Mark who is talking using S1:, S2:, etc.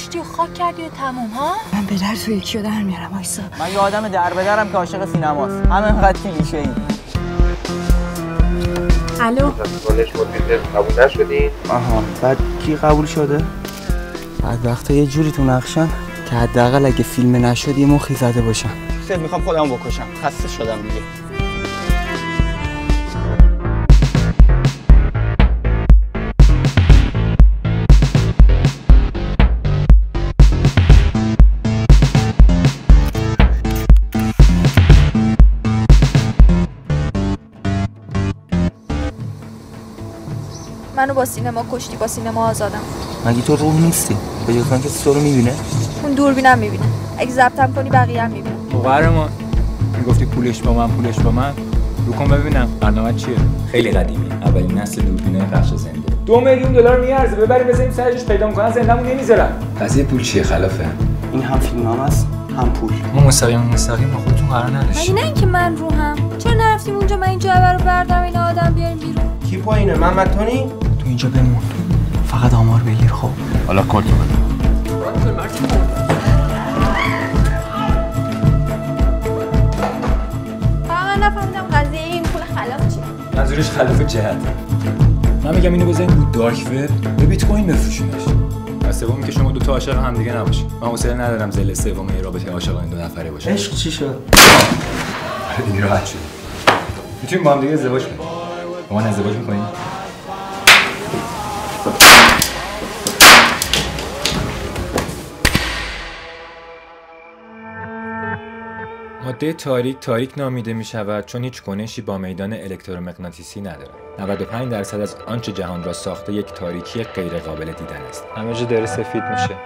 S1: کشتی و خاک کردی و تموم ها؟
S2: من به در تو یکی رو در میارم آیسا.
S3: من یه آدم در به درم که عاشق سینماست. همه انقدر کلیشه ای
S1: الو؟
S4: دانش مدیر قبول نشدین؟
S3: آها. بعد کی قبول شده؟ بعد وقتا یه جوری تو نقشم که حداقل اگه فیلم نشد یه مخی زده باشم سید می‌خوام خودمو بکشم. خسته شدم دیگه.
S1: منو با سینما کشتی با سینما آزادم.
S3: مگه تو روح نیستی؟ به جز من کسی تو رو می‌بینه؟
S1: اون دوربینم می‌بینه. اگه ضبطم کنی بقیه هم می‌بینه
S5: تو قهرمان می‌گفتی پولش با من پولش با من. رو کن ببینم برنامه چیه.
S6: خیلی قدیمی. اولین نسل دوربینای پخش زنده.
S5: دو میلیون دلار میارزه. ببریم بزنیم سرش پیدا می‌کنن زندهمون نمی‌ذارن.
S6: قضیه پول چیه خلافه؟
S3: این هم فیلم هم است هم پول.
S5: ما مستقیم مستقیم با خودتون قرار نداشتیم.
S1: نه اینکه من روحم؟ چرا نرفتیم اونجا؟ من این جعبه رو بردارم این آدم بیاریم بیرون.
S4: کی پایینه؟ محمد تونی؟
S3: تو اینجا بمون. فقط آمار بگیر خب.
S6: حالا بده.
S1: فقط من نفهمیدم قضیه این پول خلاف چیه.
S5: منظورش خلاف جهت. من میگم اینو بزنیم رو دارک وب به بیت کوین بفروشینش. و سومی که شما دو تا عاشق هم دیگه نباشید من حوصله ندارم زل سوم یه رابطه عاشقانه دو نفره باشه.
S3: عشق چی شد؟
S6: دیگه راحت شد. می‌تونیم با هم دیگه ازدواج کنیم. با من ازدواج می‌کنیم
S5: ماده تاریک تاریک نامیده می شود چون هیچ کنشی با میدان الکترومغناطیسی ندارد. 95 درصد از آنچه جهان را ساخته یک تاریکی غیر قابل دیدن است. همه جا داره سفید میشه.